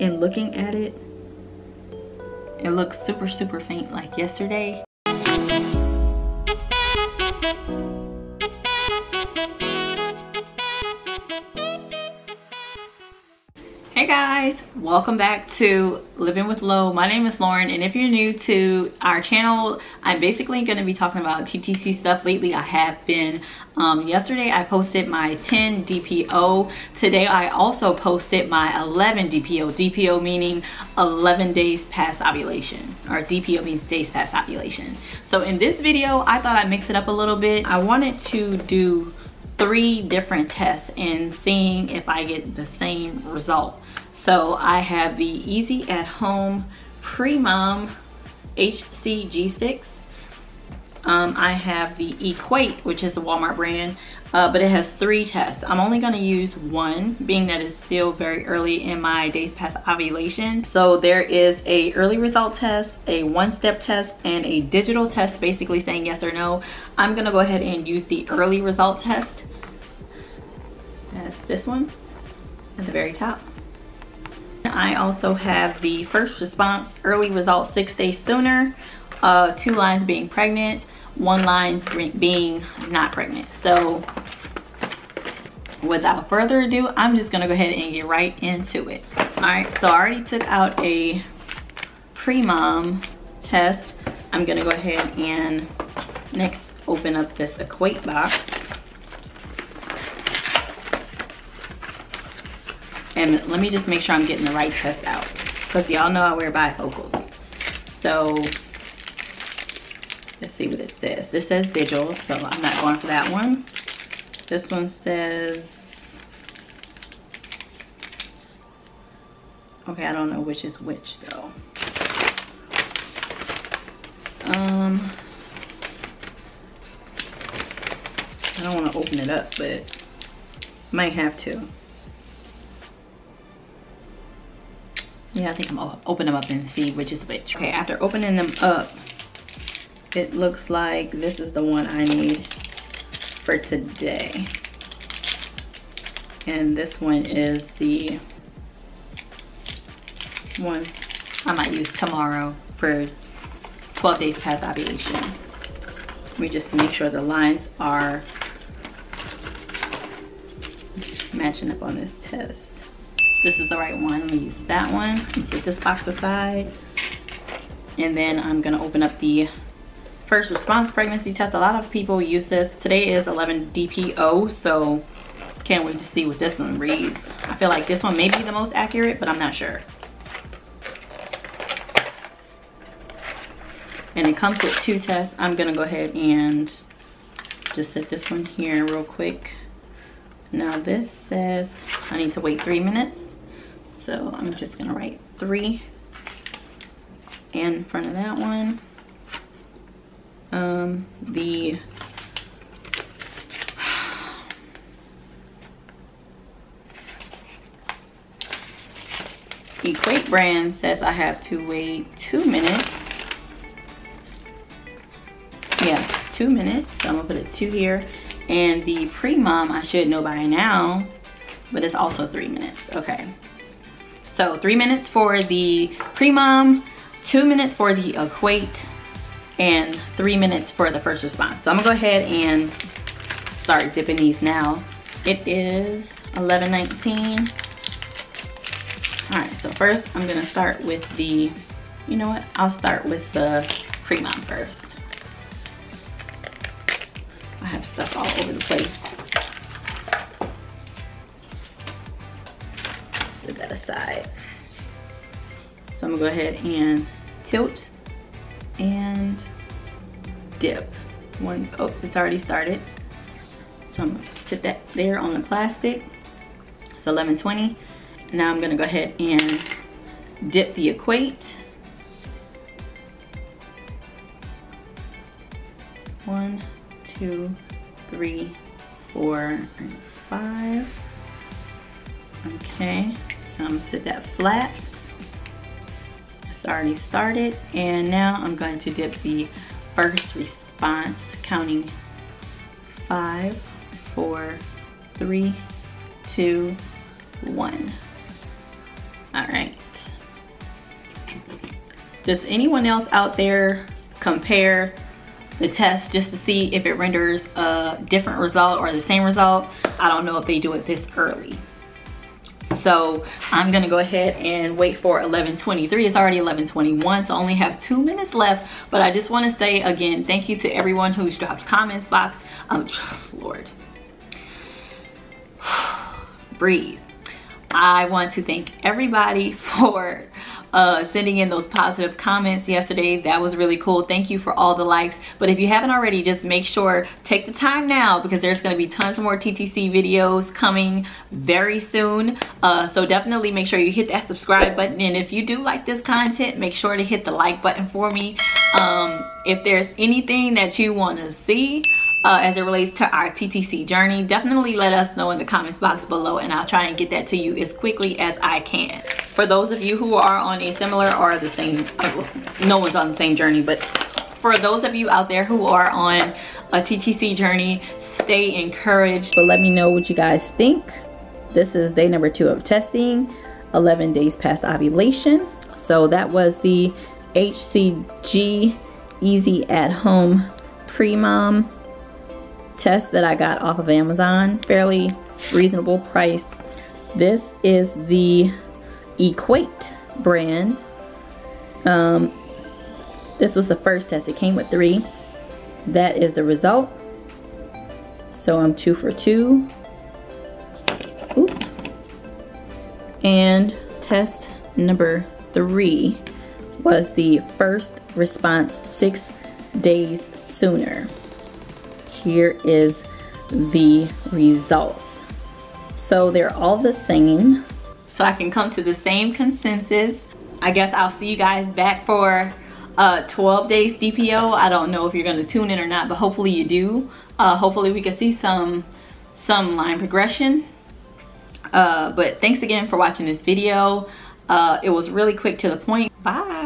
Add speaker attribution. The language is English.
Speaker 1: and looking at it, it looks super, super faint like yesterday. Guys, welcome back to Living with Lo My name is Lauren and if you're new to our channel, I'm basically going to be talking about TTC stuff. Lately I have been. Um, yesterday I posted my 10 DPO. Today I also posted my 11 DPO. DPO meaning 11 days past ovulation or DPO means days past ovulation. So in this video I thought I'd mix it up a little bit. I wanted to do three different tests and seeing if I get the same result. So I have the Easy at Home Pre-Mom HCG sticks. Um, I have the Equate, which is the Walmart brand, uh, but it has three tests. I'm only going to use one, being that it's still very early in my days past ovulation. So there is a early result test, a one-step test, and a digital test, basically saying yes or no. I'm going to go ahead and use the early result test. That's this one at the very top. I also have the first response early result six days sooner, uh, two lines being pregnant, one line being not pregnant. So without further ado, I'm just gonna go ahead and get right into it. All right, so I already took out a pre-mom test. I'm gonna go ahead and next open up this equate box. And let me just make sure I'm getting the right test out. Because y'all know I wear bifocals. So, let's see what it says. This says digital, so I'm not going for that one. This one says... Okay, I don't know which is which though. Um, I don't want to open it up, but might have to. Yeah, I think I'm gonna open them up and see which is which. Okay, after opening them up, it looks like this is the one I need for today. And this one is the one I might use tomorrow for 12 days past ovulation. We just make sure the lines are matching up on this test this is the right one. Let me use that one. Set this box aside. And then I'm gonna open up the first response pregnancy test. A lot of people use this. Today is 11 DPO, so can't wait to see what this one reads. I feel like this one may be the most accurate, but I'm not sure. And it comes with two tests. I'm gonna go ahead and just set this one here real quick. Now this says I need to wait three minutes. So I'm just gonna write three in front of that one. Um, the Equate brand says I have to wait two minutes. Yeah, two minutes. So I'm gonna put a two here. And the pre-mom, I should know by now, but it's also three minutes. Okay. So three minutes for the pre-mom, two minutes for the equate, and three minutes for the first response. So I'm gonna go ahead and start dipping these now. It is 11.19. All right, so first I'm gonna start with the, you know what? I'll start with the pre-mom first. I have stuff all over the place. Set that aside. So I'm gonna go ahead and tilt and dip. One, oh, it's already started. So I'm gonna sit that there on the plastic. It's 1120. Now I'm gonna go ahead and dip the equate. One, two, three, four, and five. Okay, gonna sit that flat. It's already started. And now I'm going to dip the first response, counting five, four, three, two, one. All right, does anyone else out there compare the test just to see if it renders a different result or the same result. I don't know if they do it this early. So I'm gonna go ahead and wait for 11.23. It's already 11.21, so I only have two minutes left. But I just wanna say again, thank you to everyone who's dropped comments box. Um, Lord. Breathe. I want to thank everybody for uh, sending in those positive comments yesterday. That was really cool. Thank you for all the likes. But if you haven't already, just make sure, take the time now because there's going to be tons more TTC videos coming very soon. Uh, so definitely make sure you hit that subscribe button. And if you do like this content, make sure to hit the like button for me. Um, if there's anything that you want to see, uh, as it relates to our TTC journey, definitely let us know in the comments box below and I'll try and get that to you as quickly as I can. For those of you who are on a similar or the same, uh, no one's on the same journey, but for those of you out there who are on a TTC journey, stay encouraged. But let me know what you guys think. This is day number two of testing, 11 days past ovulation. So that was the HCG Easy at Home Pre-Mom test that I got off of Amazon. Fairly reasonable price. This is the Equate brand. Um, this was the first test. It came with three. That is the result. So I'm two for two. Oop. And test number three was the first response six days sooner here is the results. So they're all the same. So I can come to the same consensus. I guess I'll see you guys back for uh, 12 days DPO. I don't know if you're gonna tune in or not, but hopefully you do. Uh, hopefully we can see some, some line progression. Uh, but thanks again for watching this video. Uh, it was really quick to the point. Bye.